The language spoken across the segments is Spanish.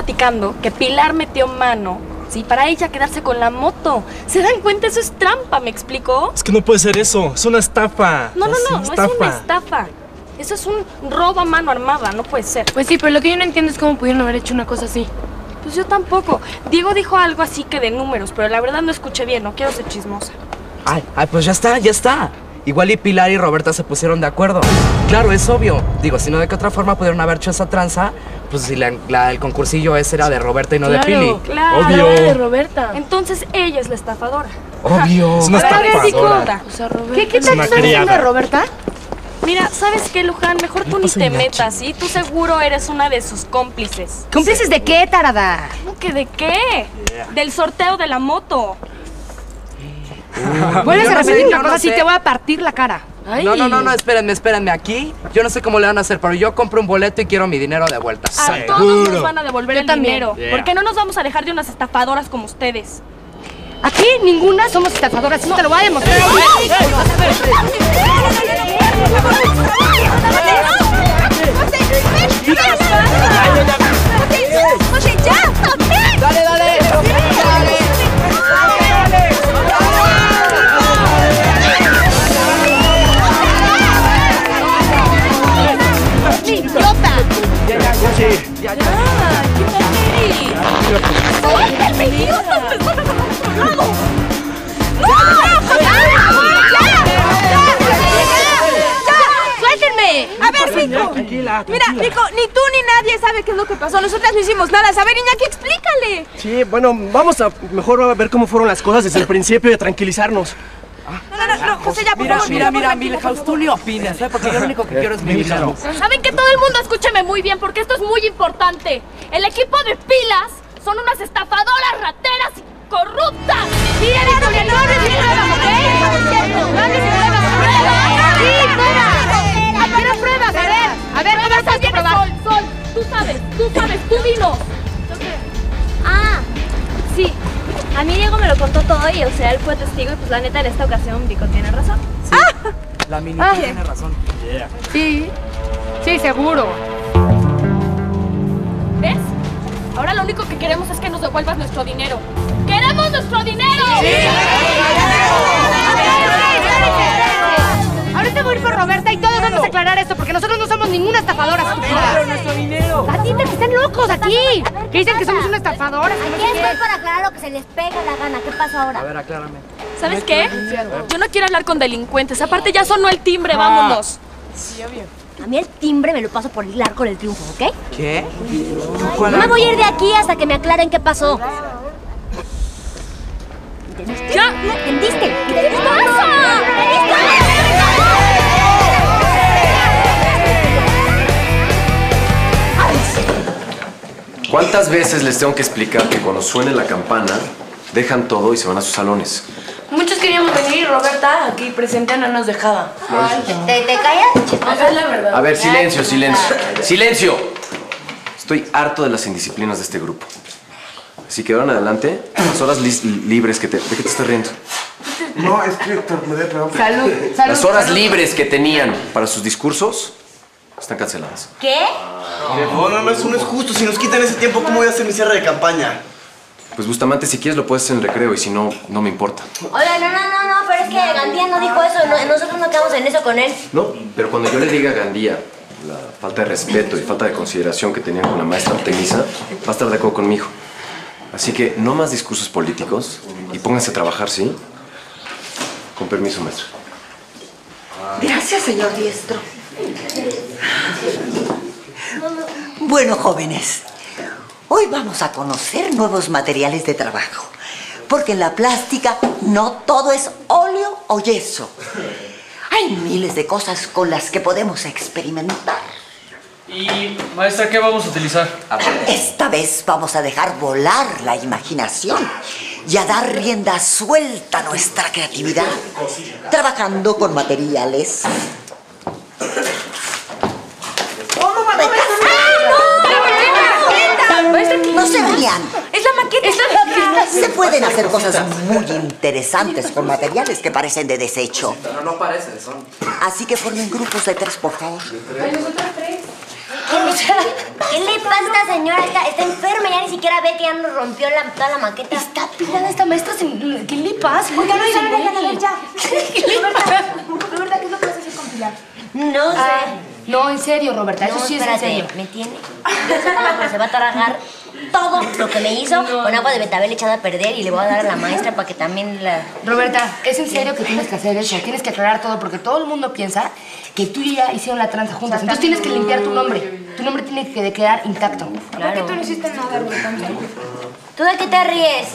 platicando que Pilar metió mano, sí, para ella quedarse con la moto. ¿Se dan cuenta? Eso es trampa, ¿me explicó? Es que no puede ser eso, es una estafa. No, no, no, no es una estafa. Eso es un robo a mano armada, no puede ser. Pues sí, pero lo que yo no entiendo es cómo pudieron haber hecho una cosa así. Pues yo tampoco. Diego dijo algo así que de números, pero la verdad no escuché bien, no quiero ser chismosa. Ay, ay, pues ya está, ya está. Igual y Pilar y Roberta se pusieron de acuerdo. Claro, es obvio. Digo, si no, ¿de qué otra forma pudieron haber hecho esa tranza? Pues si la- la- el concursillo ese era de Roberta y no de Pili. Claro. Obvio. Era de Roberta. Entonces ella es la estafadora. Obvio. Es una estafadora. O sea, Roberta. ¿Qué, qué tal una estás diciendo de. Roberta? Mira, ¿sabes qué, Luján? Mejor tú ni te metas, ¿sí? Tú seguro eres una de sus cómplices. ¿Cómplices de qué, tarada? ¿Cómo que de qué? Del sorteo de la moto. Vuelves a no sé, repetir no cosa así, te voy a partir la cara. Ay. No, no, no, no, espérenme, espérenme. Aquí, yo no sé cómo le van a hacer, pero yo compro un boleto y quiero mi dinero de vuelta. A todos nos van a devolver Yo el también. dinero. Yeah. Porque no nos vamos a dejar de unas estafadoras como ustedes. Aquí ninguna somos estafadoras, eso te lo voy a demostrar. Nosotras no hicimos nada. A ver, Iñaki, explícale. Sí, bueno, vamos a mejor a ver cómo fueron las cosas desde el principio y a tranquilizarnos. No, no, no, no, José, ya, por Mira, favor. mira, mira, Milhouse, tú ni opinas, ¿eh? Porque yo lo único que quiero es mi dinero. ¿Saben que todo el mundo escúcheme muy bien? Porque esto es muy importante. El equipo de pilas son unas estafadoras, rateras y corruptas. Claro que no, no pruebas, ¿ok? Sí, pruebas. A ver. A ver, ¿cómo estás Viene probar? Sol, Sol, tú sabes, tú sabes, tú dinos. Ah, sí. A mí Diego me lo contó todo y o sea, él fue testigo y pues la neta en esta ocasión Vico tiene razón. La mini Ah. tiene razón. Sí, sí, seguro. ¿Ves? Ahora lo único que queremos es que nos devuelvas nuestro dinero. ¡Queremos nuestro dinero! Ahorita voy a ir por Roberta y todos vamos a aclarar esto porque nosotros no somos ninguna estafadora, estúpida. nuestro dinero. Gatita, que están locos aquí. Que dicen que somos una estafadora. Aquí estoy para aclarar lo que se les pega la gana. ¿Qué pasa A ahora? ver, aclárame. ¿Sabes qué? Yo no quiero hablar con delincuentes. Aparte ya sonó el timbre, vámonos. A mí el timbre me lo paso por el arco del triunfo, ¿ok? ¿Qué? No me voy a ir de aquí hasta que me aclaren qué pasó. ¡Ya! ¿Entendiste? ¿Qué pasa? ¿Cuántas veces les tengo que explicar que cuando suene la campana, dejan todo y se van a sus salones? Muchos queríamos venir y Roberta, aquí presente, no nos dejaba. ¿Te, te callas? Esa es la verdad. A ver, silencio, silencio. ¡Silencio! Estoy harto de las indisciplinas de este grupo. Si quedaron adelante, las horas lis- libres que te... ¿De qué te estás riendo? No, es que me. Salud, salud. Las horas libres que tenían para sus discursos están canceladas. ¿Qué? No, no, no, eso no es justo. Si nos quitan ese tiempo, ¿cómo voy a hacer mi cierre de campaña? Pues Bustamante, si quieres lo puedes hacer en recreo y si no, no me importa. Oiga, no, no, no, no, pero es que Gandía no dijo eso. no- nosotros no quedamos en eso con él. No, pero cuando yo le diga a Gandía la falta de respeto y falta de consideración que tenía con la maestra Artemisa, va a estar de acuerdo conmigo. Así que no más discursos políticos y pónganse a trabajar, ¿sí? Con permiso, maestra. Gracias, señor Diestro. Bueno, jóvenes, hoy vamos a conocer nuevos materiales de trabajo. Porque en la plástica no todo es óleo o yeso. Hay miles de cosas con las que podemos experimentar. Y, maestra, ¿qué vamos a utilizar? Esta vez vamos a dejar volar la imaginación y a dar rienda suelta a nuestra creatividad, trabajando con materiales. No se rían. Es la maqueta. Se pueden hacer cosas muy interesantes con materiales que parecen de desecho. Pero no parece, son. Así que formen grupos de tres, por favor. Ay, tres. ¿Qué le pasa a esta señora? Está, está enferma, ya ni siquiera ve que ya nos rompió la, toda la maqueta. Está pilada esta maestra sin... ¿Qué le pasa? Oiga, no, oiga, no, oiga, a ver, ya. Roberta, ¿qué es lo que vas a hacer con Pilar? No sé. Ah, no, en serio, Roberta, eso No, sí espérate, es en serio. ¿me entiende? Yo sé cómo, se va a tragar todo lo que me hizo con agua de betabel echada a perder y le voy a dar a la maestra para que también la... Roberta, es en serio que tienes que hacer eso. Tienes que aclarar todo porque todo el mundo piensa que tú y ella hicieron la tranza juntas. Entonces tienes que limpiar tu nombre. Tu nombre tiene que quedar intacto. Claro. no hiciste nada, Roberta? ¿Tú de qué te ríes?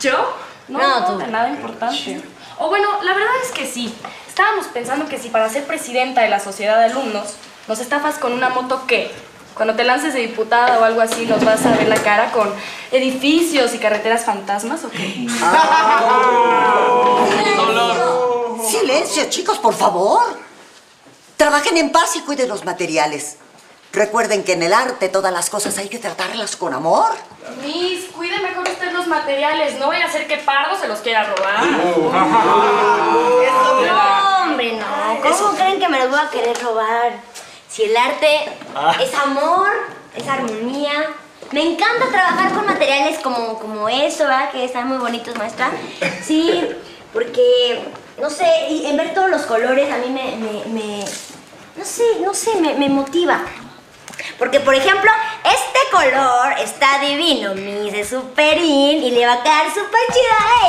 ¿Yo? No, No, tú. de nada importante. O bueno, la verdad es que sí. Estábamos pensando que si para ser presidenta de la sociedad de alumnos nos estafas con una moto, ¿qué? Cuando te lances de diputada o algo así, nos vas a ver la cara con edificios y carreteras fantasmas, ¿o qué? Silencio, chicos, por favor. Trabajen en paz y cuiden los materiales. Recuerden que en el arte todas las cosas hay que tratarlas con amor. Miss, cuide mejor usted los materiales. No vaya a ser que Pardo se los quiera robar. No, hombre, no. ¿Cómo creen que me los voy a querer robar? Si el arte es amor, es armonía. Me encanta trabajar con materiales como, como eso, ¿verdad? Que están muy bonitos, maestra. Sí, porque, no sé, y en ver todos los colores a mí me, me, me- no sé, no sé, me, me motiva. Porque, por ejemplo, este color está divino, Miss, es superín y le va a quedar súper chido a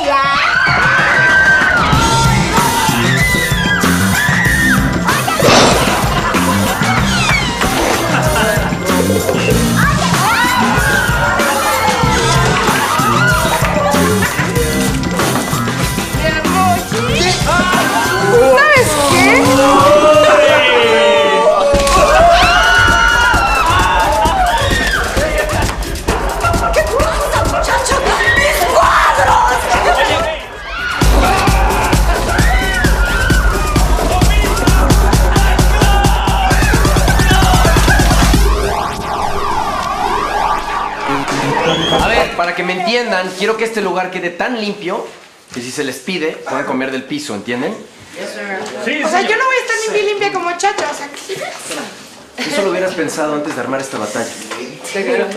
A ver, para que me entiendan, quiero que este lugar quede tan limpio que si se les pide, puedan comer del piso, ¿entienden? o sea, yo no voy a estar ni bien limpia como chacha, o sea, ¿qué Eso lo hubieras pensado antes de armar esta batalla.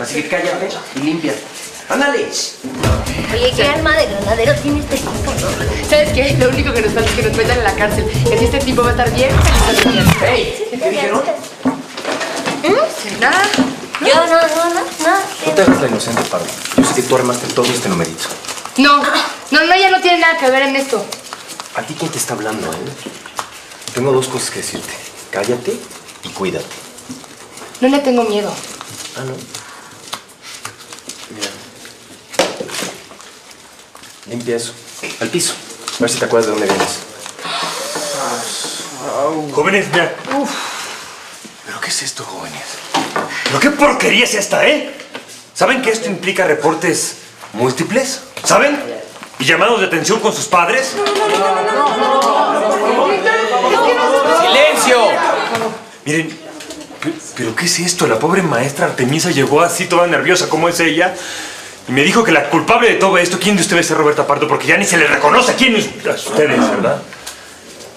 Así que cállate y limpia. ¡Ándale! Oye, ¿qué alma de granadero tiene este tipo, no? ¿Sabes qué? Lo único que nos falta es que nos metan en la cárcel. Y así este tipo va a estar bien feliz. ¡Ey! ¿Qué dijeron? Nada. Yo no, no, no, no. No te hagas la inocente, Pablo. Yo sé que tú armaste todo este numerito. No, no, no, ella no tiene nada que ver en esto. ¿A ti quién te está hablando, eh? Tengo dos cosas que decirte. Cállate y cuídate. No le tengo miedo. Ah, no. Mira. Limpia eso. Al piso. A ver si te acuerdas de dónde vienes. Jóvenes, mira. ¿Pero qué es esto, jóvenes? ¿Pero qué porquería es esta, eh? ¿Saben que esto implica reportes múltiples? ¿Saben? ¿Y llamados de atención con sus padres? ¡Silencio! Miren, pe- ¿pero qué es esto? La pobre maestra Artemisa llegó así toda nerviosa como es ella y me dijo que la culpable de todo esto, ¿quién de ustedes es Roberta Pardo? Porque ya ni se le reconoce quién es ustedes, ¿verdad?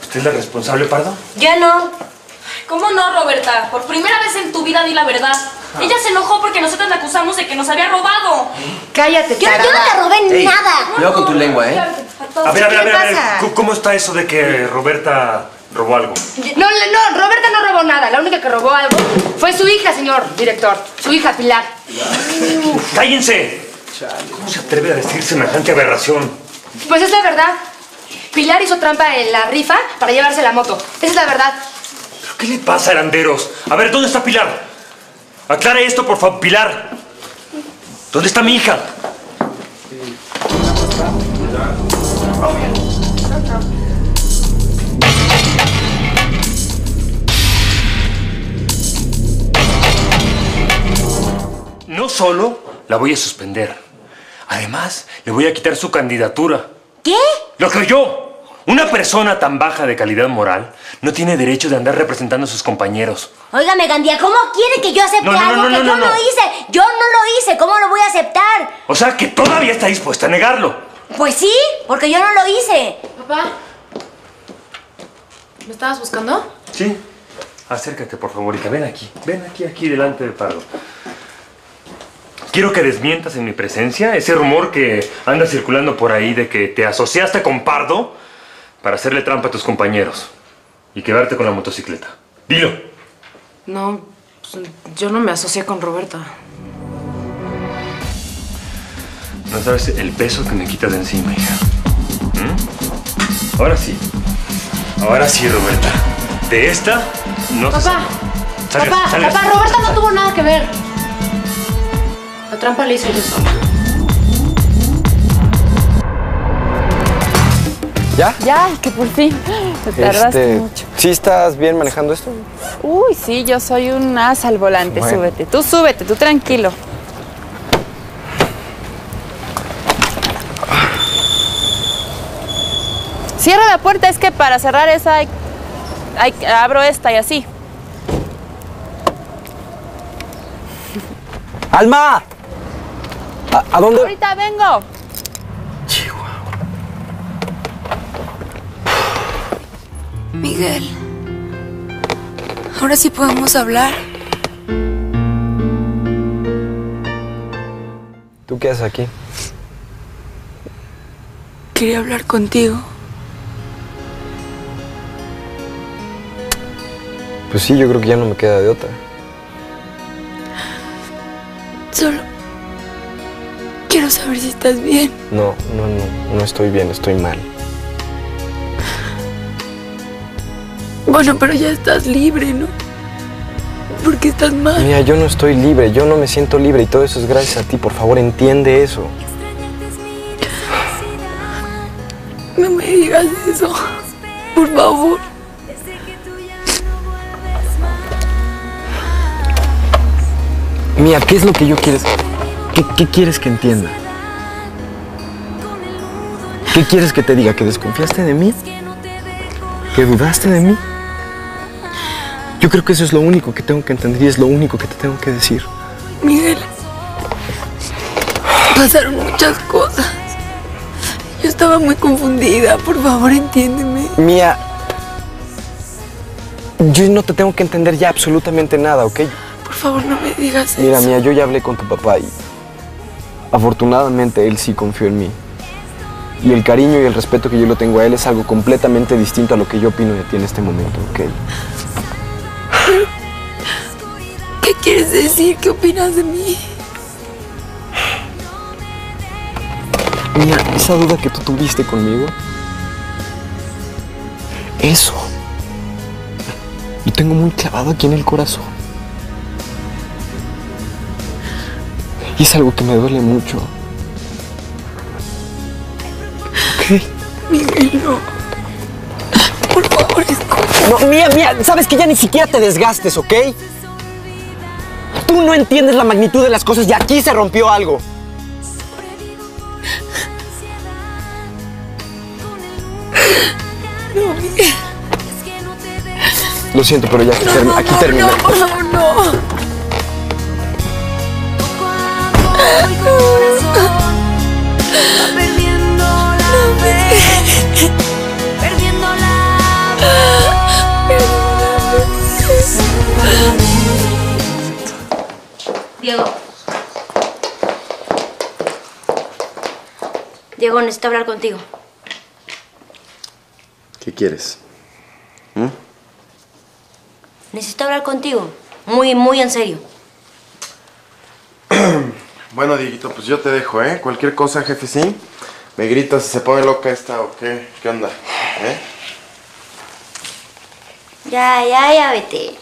¿Usted es la responsable, Pardo? Yo no. ¿Cómo no, Roberta? Por primera vez en tu vida di la verdad. Ella se enojó porque nosotros la acusamos de que nos había robado. Cállate, Yo, yo no te robé Ey, nada. Cuidado con tu lengua, ¿eh? A ver, a ver, a ver, a ver, ¿cómo- ¿cómo está eso de que Roberta robó algo? No, no, no, Roberta no robó nada. La única que robó algo fue su hija, señor director. Su hija, Pilar. ¡Cállense! ¿Cómo se atreve a decir semejante aberración? Pues es la verdad. Pilar hizo trampa en la rifa para llevarse la moto. Esa es la verdad. ¿Pero qué le pasa, heranderos? A ver, ¿dónde está Pilar? Aclare esto, por favor, Pilar. ¿Dónde está mi hija? No solo la voy a suspender, además le voy a quitar su candidatura. ¿Qué? ¿Lo yo? Una persona tan baja de calidad moral no tiene derecho de andar representando a sus compañeros. Óigame, Gandía, ¿cómo quiere que yo acepte No, no, no, algo no, que no, yo no, no, no. hice? Yo no lo hice, ¿cómo lo voy a aceptar? O sea que todavía está dispuesta a negarlo. Pues sí, porque yo no lo hice. Papá, ¿me estabas buscando? Sí. acércate, por favor, Hija. Ven aquí. Ven aquí, aquí, delante de Pardo. Quiero que desmientas en mi presencia ese rumor que anda circulando por ahí de que te asociaste con Pardo para hacerle trampa a tus compañeros y quedarte con la motocicleta. Dilo. No, pues, yo no me asocié con Roberta. No sabes el peso que me quitas de encima, hija. ¿Mm? Ahora sí. Ahora sí, Roberta. De esta no se Papá. Salga, papá, papá, Roberta no tuvo nada que ver. La trampa la hice yo sola. ¿Ya? Ya, que por fin. Te tardaste Este, mucho. ¿Sí estás bien manejando esto? Uy, sí, yo soy un as al volante. Bueno. Súbete. Tú súbete, tú tranquilo. Cierra la puerta, es que para cerrar esa hay, hay- abro esta y así. ¡Alma! ¿A, a dónde? Ahorita vengo. Miguel, ahora sí podemos hablar. ¿Tú qué haces aquí? Quería hablar contigo. Pues sí, yo creo que ya no me queda de otra. Solo quiero saber si estás bien. No, no, no, no estoy bien, estoy mal. Bueno, pero ya estás libre, ¿no? Porque estás mal. Mira, yo no estoy libre, yo no me siento libre y todo eso es gracias a ti. Por favor, entiende eso. No me digas eso. Por favor. Mía, ¿qué es lo que yo quieres? ¿Qué, qué quieres que entienda? ¿Qué quieres que te diga? ¿Que desconfiaste de mí? ¿Que dudaste de mí? Yo creo que eso es lo único que tengo que entender y es lo único que te tengo que decir. Miguel, pasaron muchas cosas. Yo estaba muy confundida. Por favor, entiéndeme. Mía, yo no te tengo que entender ya absolutamente nada, ¿ok? Por favor, no me digas Mira, eso. Mía, yo ya hablé con tu papá y afortunadamente él sí confió en mí. Y el cariño y el respeto que yo le tengo a él es algo completamente distinto a lo que yo opino de ti en este momento, ¿ok? ¿Qué quieres decir? ¿Qué opinas de mí? Mía, esa duda que tú tuviste conmigo, eso, lo tengo muy clavado aquí en el corazón. Y es algo que me duele mucho. ¿Ok? Miguel, no. Por favor, escucha. No, Mía, Mía, sabes que ya ni siquiera te desgastes, ¿ok? Tú no entiendes la magnitud de las cosas y aquí se rompió algo. No, Miguel. Lo siento, pero ya aquí, termi- aquí terminé. No, favor, no. Diego, necesito hablar contigo. ¿Qué quieres? ¿Mm? Necesito hablar contigo. Muy, muy en serio. Bueno, Dieguito, pues yo te dejo, ¿eh? Cualquier cosa, jefe, sí. Me gritas si se pone loca esta o qué. ¿Qué onda? ¿Eh? Ya, ya, ya, vete.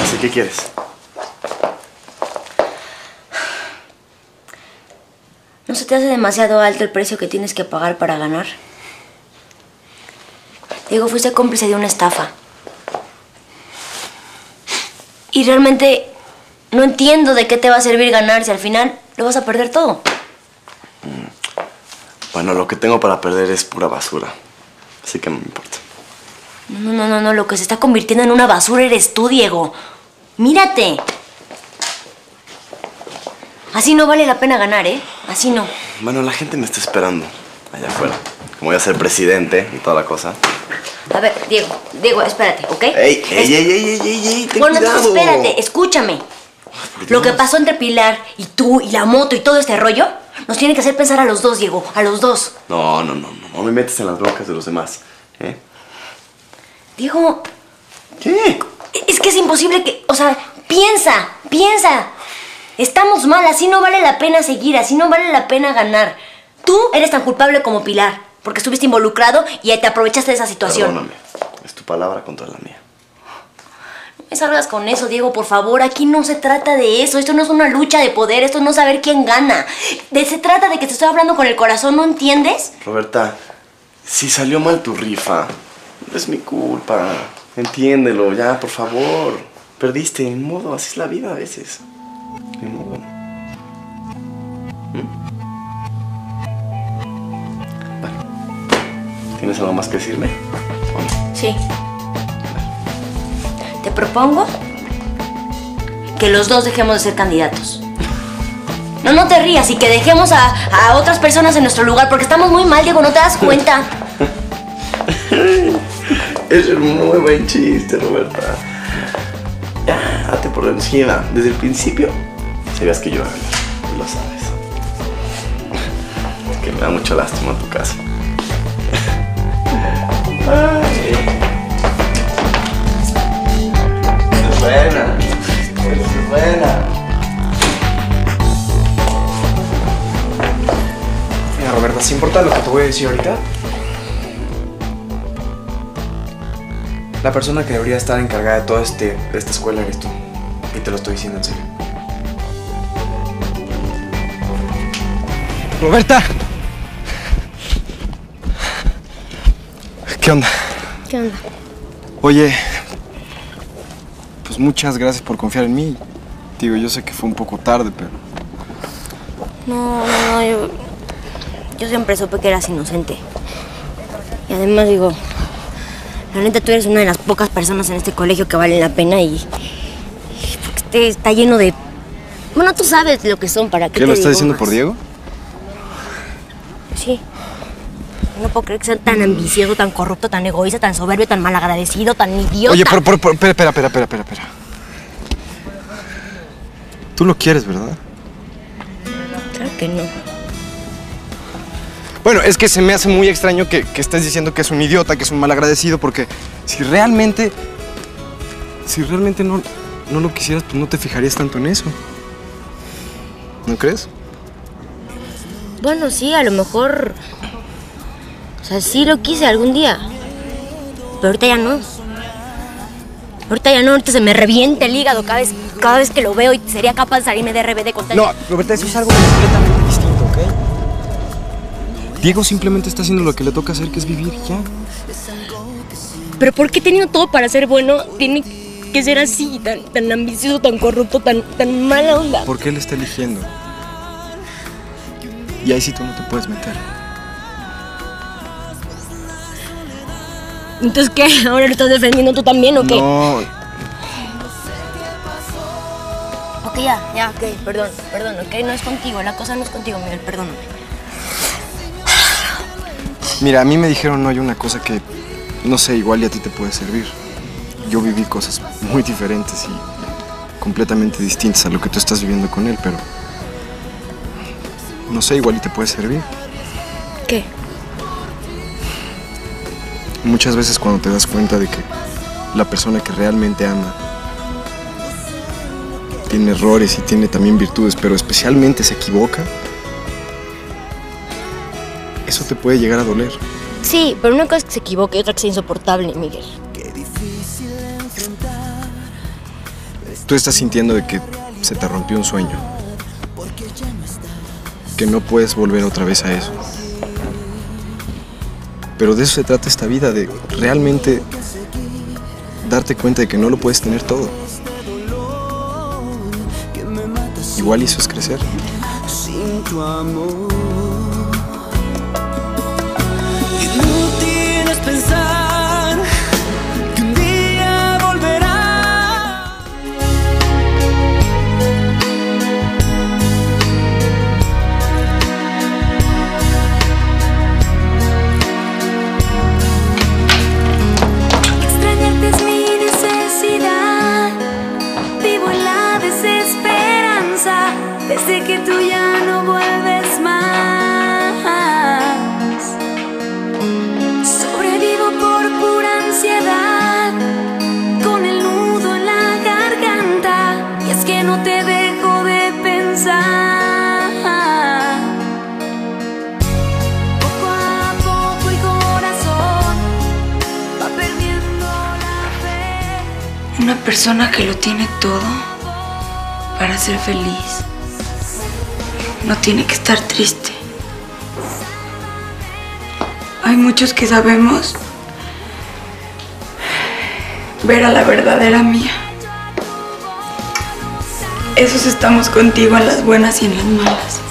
Así, ¿qué quieres? ¿No se te hace demasiado alto el precio que tienes que pagar para ganar? Diego, fuiste cómplice de una estafa. Y realmente no entiendo de qué te va a servir ganar si al final lo vas a perder todo. Bueno, lo que tengo para perder es pura basura. Así que no me importa. No, no, no, no, lo que se está convirtiendo en una basura eres tú, Diego. Mírate. Así no vale la pena ganar, ¿eh? Así no. Bueno, la gente me está esperando. Allá afuera. Como voy a ser presidente y toda la cosa. A ver, Diego, Diego, espérate, ¿ok? ¡Ey, ey, ey, ey, ey, ey, ey! ¡Ten bueno, cuidado! entonces espérate, escúchame. Lo que pasó entre Pilar y tú y la moto y todo este rollo nos tiene que hacer pensar a los dos, Diego, a los dos. No, no, no, no. No me metes en las broncas de los demás. ¿eh? Diego. ¿Qué? Es que es imposible que. O sea, piensa, piensa. Estamos mal, así no vale la pena seguir, así no vale la pena ganar. Tú eres tan culpable como Pilar, porque estuviste involucrado y te aprovechaste de esa situación. Perdóname. Es tu palabra contra la mía. No me salgas con eso, Diego, por favor. Aquí no se trata de eso. Esto no es una lucha de poder. Esto no es saber quién gana. De, se trata de que te estoy hablando con el corazón, ¿no entiendes? Roberta, si salió mal tu rifa, no es mi culpa. Entiéndelo, ya, por favor. Perdiste, en modo, así es la vida a veces. Modo. ¿Mm? Vale. ¿Tienes algo más que decirme? Sí. Te propongo que los dos dejemos de ser candidatos. No, no te rías y que dejemos a, a otras personas en nuestro lugar porque estamos muy mal, Diego, ¿no te das cuenta? Es un muy buen chiste, Roberta. Ya, date por encima. Desde el principio sabías que yo y lo sabes. Es que me da mucha lástima tu caso. Ay. Es buena. Es buena. Mira, Roberta, ¿se importa lo que te voy a decir ahorita? La persona que debería estar encargada de toda este, de esta escuela eres tú. Y te lo estoy diciendo en serio. Roberta. ¿Qué onda? ¿Qué onda? Oye, pues muchas gracias por confiar en mí. Digo, yo sé que fue un poco tarde, pero... No, no, no, yo, yo siempre supe que eras inocente. Y además digo, la neta tú eres una de las pocas personas en este colegio que valen la pena y, y porque este está lleno de... Bueno, tú sabes lo que son, ¿para qué, ¿Qué te lo estás diciendo más? por Diego? Sí. No puedo creer que sea tan ambicioso, tan corrupto, tan egoísta, tan soberbio, tan malagradecido, tan idiota. Oye, pero, pero, pero, espera, espera, espera, espera, espera, espera. Tú lo quieres, ¿verdad? Claro que no. Bueno, es que se me hace muy extraño que, que estés diciendo que es un idiota, que es un malagradecido, porque si realmente. Si realmente no, no lo quisieras, pues no te fijarías tanto en eso. ¿No crees? Bueno, sí, a lo mejor. O sea, sí lo quise algún día. Pero ahorita ya no. Ahorita ya no, ahorita se me revienta el hígado cada vez, cada vez que lo veo y sería capaz de salirme de RBD con tal No, Roberta, eso es algo completamente distinto, ¿ok? Diego simplemente está haciendo lo que le toca hacer, que es vivir, ya. Pero ¿por qué teniendo todo para ser bueno, tiene que ser así, tan, tan ambicioso, tan corrupto, tan, tan mala onda? Porque él está eligiendo. Y ahí sí tú no te puedes meter. Entonces, ¿qué? ¿Ahora lo estás defendiendo tú también o qué? No, Ok, ya, ya, ok, perdón, perdón, ok, no es contigo, la cosa no es contigo, Miguel, perdóname. Mira, a mí me dijeron, no hay una cosa que, no sé, igual y a ti te puede servir. Yo viví cosas muy diferentes y completamente distintas a lo que tú estás viviendo con él, pero... No sé, igual y te puede servir. ¿Qué? Muchas veces cuando te das cuenta de que la persona que realmente ama tiene errores y tiene también virtudes, pero especialmente se equivoca, eso te puede llegar a doler. Sí, pero una cosa es que se equivoque y otra que sea insoportable, Miguel. Tú estás sintiendo de que se te rompió un sueño. Que no puedes volver otra vez a eso. Pero de eso se trata esta vida, de realmente darte cuenta de que no lo puedes tener todo. Igual eso es crecer. sin tu amor. sé que tú ya no vuelves más. Sobrevivo por pura ansiedad, con el nudo en la garganta, y es que no te dejo de pensar. Poco a poco y corazón va perdiendo la fe. Una persona que lo tiene todo para ser feliz no tiene que estar triste. Hay muchos que sabemos ver a la verdadera mía. Esos estamos contigo en las buenas y en las malas.